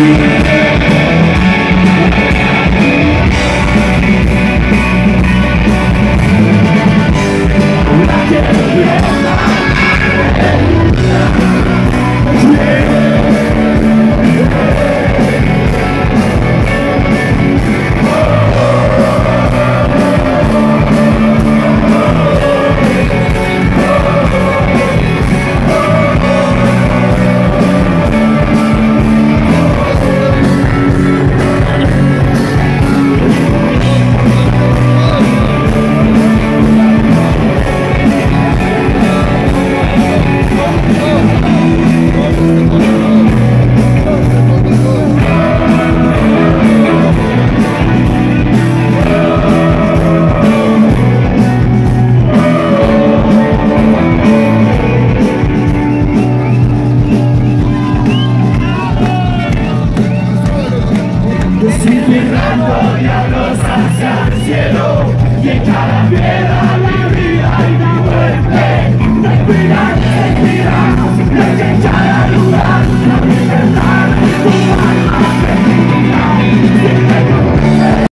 Yeah. Sin diablos hacia el cielo y en cada piedra